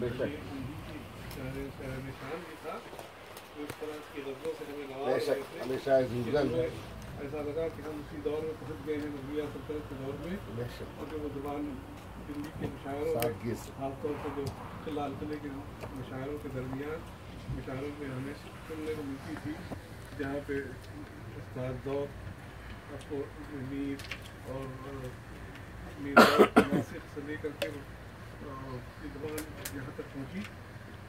بے شک۔ بے ہمیشہ ایسا لگا کہ ہم اسی دور میں پہنچ گئے ہیں نبیہ سلطنت کے دور میں۔ اور جو وہ زبان دلی کے مشاعروں خاص طور پر جو لال قلعے کے مشاعروں کے درمیان مشاعروں میں ہمیں سننے کو ملتی تھی جہاں پہ استاد دور اور میر سے لے کر کے یہاں تک پہنچی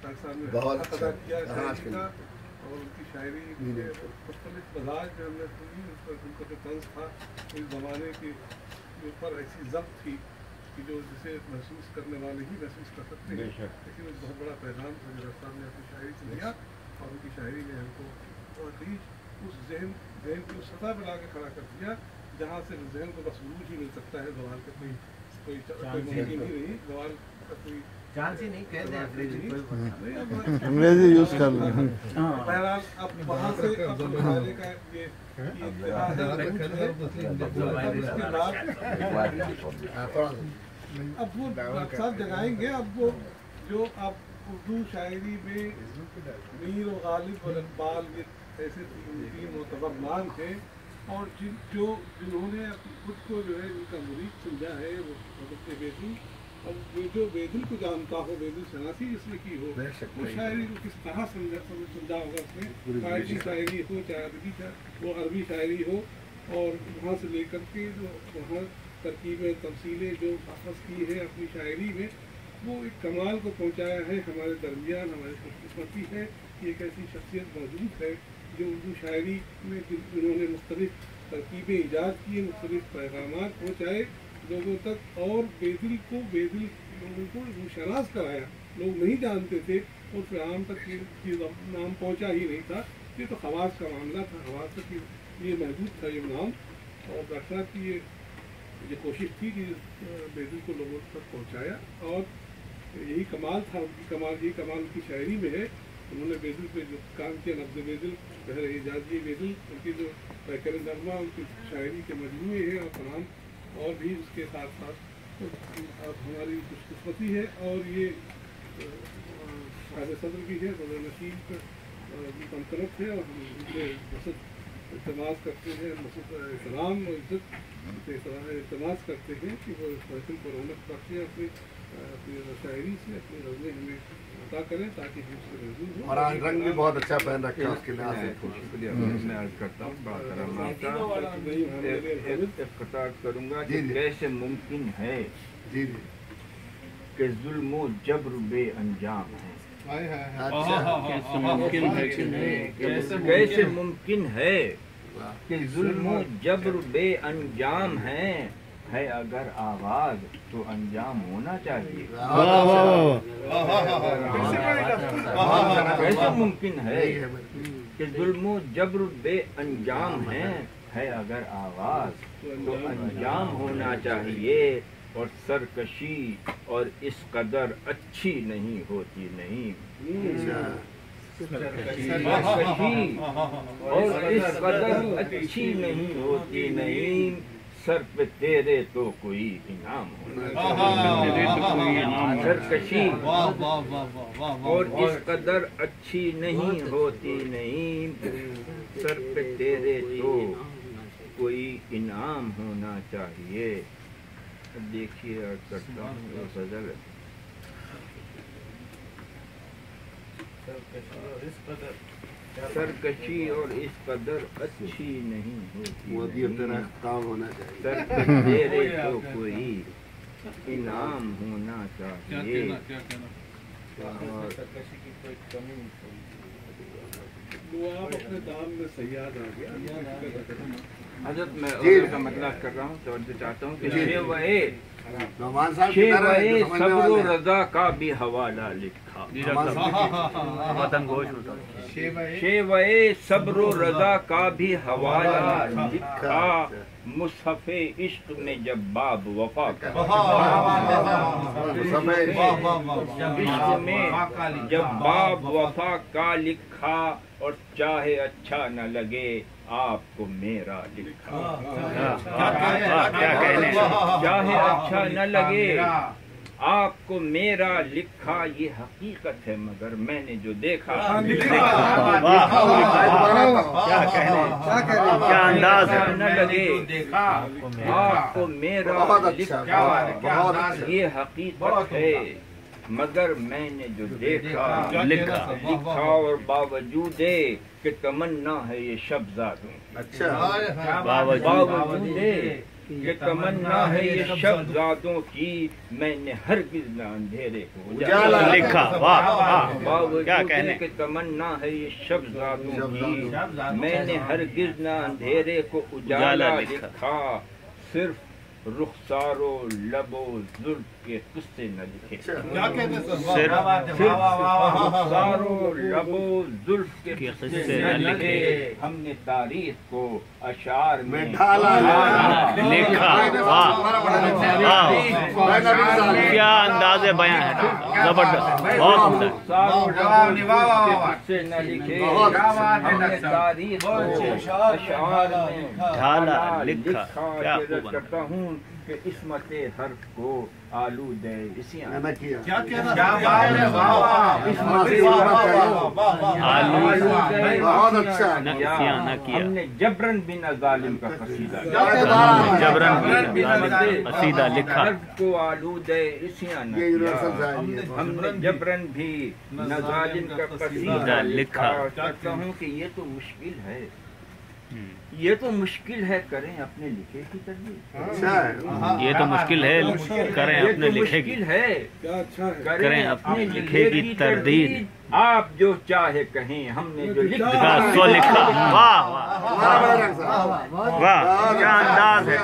صاحب نے بہت ادا اچھا۔ کیا شاعری کا اور ان کی شاعری کے مختلف مزاج جو ہم نے سنی اس پر ان کا جو طنز تھا اس زمانے کے اوپر ایسی ضبط تھی کہ جو جسے محسوس کرنے والے ہی محسوس کر سکتے ہیں۔ لیکن ایک بہت بڑا پیغام تھا جو صاحب نے اپنی شاعری سے دیا اور ان کی شاعری نے ہم کو اس ذہن ذہن کی اس سطح پہ لا کے کھڑا کر دیا جہاں سے ذہن کو بس عروج ہی مل سکتا ہے زبان کا کوئی انگریزی یوز کر لیں۔ اب وہاں سے اب وہ مقصد جگائیں گے۔ اب وہ جو اب اردو شاعری میں میر و غالب اور اقبال یہ ایسے تین تین معتبر نام تھے اور جن جو جنہوں نے اپنے خود کو جو ہے ان کا مرید سمجھا ہے وہ حضرت بیدل اور جو بیدل کو جانتا ہو بیدل شناسی جس نے کی ہو وہ۔ شاعری کو کس طرح سمجھا سمجھا ہوگا اس نے فارسی شاعری ہو چاہے عربی وہ عربی شاعری ہو اور وہاں سے لے کر کے جو وہاں ترکیبیں تفصیلیں جو اخذ کی ہے اپنی شاعری میں وہ ایک کمال کو پہنچایا ہے، ہمارے درمیان، ہماری خوش قسمتی ہے کہ ایک ایسی شخصیت موجود ہے جو اردو شاعری میں جنہوں نے مختلف ترکیبیں ایجاد کی، مختلف پیغامات پہنچائے، لوگوں تک اور بیدل کو بیدل لوگوں کو اردو شناس کرایا۔ لوگ نہیں جانتے تھے اور پھر عام تک یہ نام پہنچا ہی نہیں تھا۔ یہ تو خواص کا معاملہ تھا، خواص تک یہ محدود تھا یہ نام۔ اور ڈاکٹر صاحب کی یہ یہ کوشش تھی کہ بیدل کو لوگوں تک پہنچایا اور یہی کمال تھا ان کی کمال یہی کمال ان کی شاعری میں ہے۔ انہوں نے بیدل پہ جو کام کیا، لفظ بیدل بہر اعجازی بیدل، ان کی جو پیکر نغمہ ان کی شاعری کے مجموعے ہیں اور تمام اور بھی اس کے ساتھ ساتھ اب ہماری خوش قسمتی ہے۔ اور یہ صاحب صدر بھی ہے صدر نشید سلطنت ہے اور ہم ان سے التماس کرتے ہیں اور عزت التماس کرتے ہیں کہ وہ اس محفل کو رونق بخشیں اپنی اپنی شاعری سے اپنی غزلیں ہمیں عطا کریں تاکہ ہم اس سے محظوظ ہوں اور آج رنگ بھی بہت اچھا پہن رکھا ہے اس کے لحاظ سے میں عرض کرتا ہوں بڑا کرم افتتاح کروں گا جی، کہ جی۔ کیسے ممکن ہے جی جی کہ ظلم و جبر بے انجام ہے اچھا کیسے ممکن ہے کہ ظلم و جبر بے انجام ہے ہے اگر آغاز تو انجام ہونا چاہیے۔ کیسے ممکن ہے کہ ظلم و جبر بے انجام ہے ہے اگر آغاز تو انجام ہونا چاہیے۔ اور سرکشی اور اس قدر اچھی نہیں ہوتی نہیں۔ سرکشی اور اس قدر اچھی نہیں ہوتی نہیں سر پہ تیرے تو کوئی انعام ہونا سرکشی اور اس قدر اچھی نہیں ہوتی نہیں سر پہ تیرے تو کوئی انعام ہونا چاہیے دیکھیے اور کرتا ہوں غزل سرکشی اور اس قدر اچھی نہیں ہوتی ہونا چاہیے۔ تو کوئی انعام ہونا چاہیے۔ حضرت میں جی۔ کا مطلب کر رہا ہوں چاہتا ہوں کہ صبر رضا کا بھی حوالہ لکھا۔ شیوئے صبر و رضا کا بھی حوالہ لکھا۔ مصحف عشق میں جب باب وفا کا۔ عشق میں جب باب وفا کا لکھا اور چاہے اچھا نہ لگے۔ آپ کو میرا لکھا چاہے اچھا نہ لگے آپ کو میرا لکھا یہ حقیقت ہے مگر میں نے جو دیکھا کیا کہنے کیا انداز ہے نہ لگے آپ کو میرا اچھا لکھا بہت اچھا یہ حقیقت ہے مگر میں نے جو دیکھا لکھا لکھا اور باوجود کہ تمنا ہے یہ شب زادوں۔ اچھا۔ باوجود کہ تمنا ہے یہ شب زادوں۔ کی میں نے ہرگز نہ اندھیرے کو اجالا لکھا واہ واہ کیا باوجود کہنے؟ کہ تمنا ہے یہ شب زادوں کی میں نے ہرگز نہ اندھیرے کو اجالا۔ لکھا۔ صرف رخسار و لب و زلف کے قصے نہ لکھے صرف رخسار و لب و زلف کے قصے نہ لکھے۔ ہم نے تاریخ کو اشعار میں ڈھالا لکھا کیا انداز بیان ہے زبردست بہت قصے نہ لکھے ہم نے تاریخ کو اشعار میں ڈھالا لکھا کیا کرتا ہوں کہ اسمت حرف کو آلو اچھا نہ نہ کیا۔ ہم نے جبرن بن ظالم کا قصیدہ۔ جبرن بھی قصیدہ لکھا۔ حرف کو آلود ہے اسی نہ یہ یونیورسل کیا شاعری ہے۔ ہم نے جبرن بھی نظالم کا قصیدہ لکھا۔ کہتا ہوں کہ یہ تو مشکل ہے۔ یہ تو مشکل ہے کریں اپنے لکھے کی تربیت اچھا ہے یہ تو مشکل ہے کریں اپنے لکھے کی مشکل ہے کیا اچھا ہے کریں اپنے لکھے کی تردید آپ جو چاہے کہیں ہم نے جو لکھ لکھا سو لکھا واہ واہ کیا انداز ہے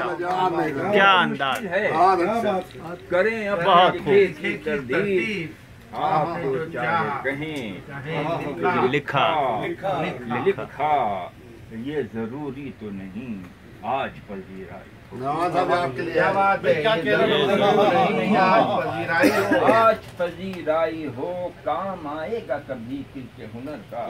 کیا انداز ہے بہت کیا اچھا بات ہے کریں اپنے لکھے کی تردید آپ جو چاہے کہیں لکھا لکھا یہ ضروری تو نہیں آج پذیر آئی نواز صاحب آپ کے لیے آج پذیر آئی ہو کام آئے گا کبھی کس کے ہنر کا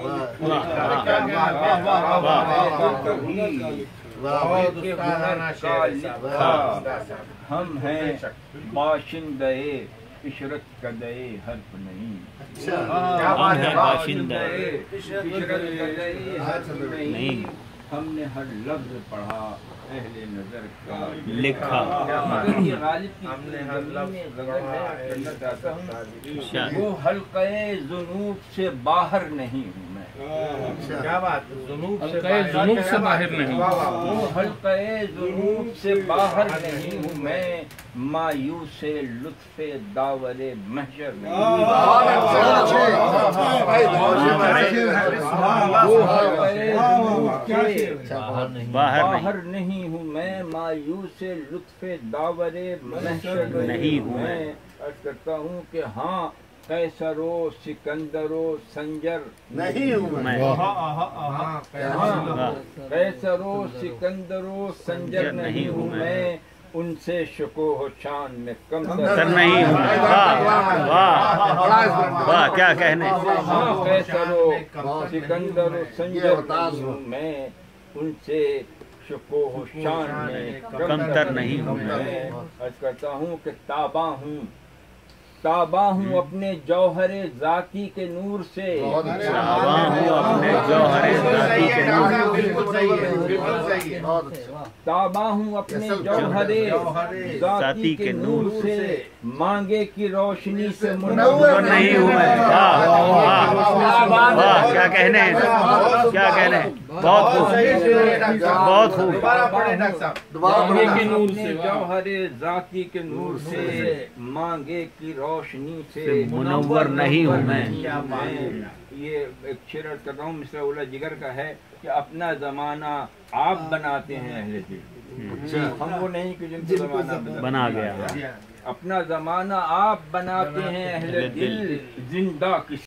کبھی واہ کے ہنر کا لکھا ہم ہیں باشندے عشرت کدے حرف نہیں۔ اچھا۔ ہم ہیں باشندہ۔ عشرت کدے حرف نہیں۔ نہیں۔ ہم نے ہر لفظ پڑھا اہل نظر کا لکھا۔ کرنا چاہتا ہوں شاید وہ حلقہ ذنوب سے باہر نہیں ہوں۔ میں جنوب سے باہر نہیں حلقہ ذنوب سے باہر نہیں ہوں میں مایوس لطف داور محشر اچھا حلقہ باہر نہیں باہر نہیں ہوں میں مایوس لطف داور محشر نہیں ہوں میں۔ کرتا ہوں کہ ہاں قیصر و سکندر و سنجر نہیں ہوں میں قیصر و سکندر و سنجر نہیں ہوں میں ان سے شکو و شان میں کم سر نہیں ہوں میں واہ واہ واہ کیا کہنے قیصر و سکندر و سنجر نہیں ہوں میں ان سے شکو و شان میں کم تر نہیں ہوں میں میں عرض کرتا ہوں کہ تابا ہوں تابا ہوں اپنے جوہر ذاتی کے نور سے اچھا تاباں ہوں اپنے جوہر ذاتی کے نور اچھا تابا ہوں اپنے جوہر ذاتی کے نور سے مانگے کی روشنی سے منور نہیں ہوں میں کیا کہنے ہیں کیا کہنے ہیں بہت خوب۔ بہت خوب۔ کے نور سے۔ جوہر ذاتی کے نور سے۔ مانگے کی روشنی سے۔ منور نہیں ہوں میں۔ یہ ایک شعر کر رہا ہوں مصر اولا جگر کا ہے کہ اپنا زمانہ آپ بناتے ہیں اہل دل ہم وہ نہیں کہ جن کو زمانہ بنا۔ گیا۔ اپنا زمانہ آپ بناتے ہیں اہل دل۔ زندہ کسی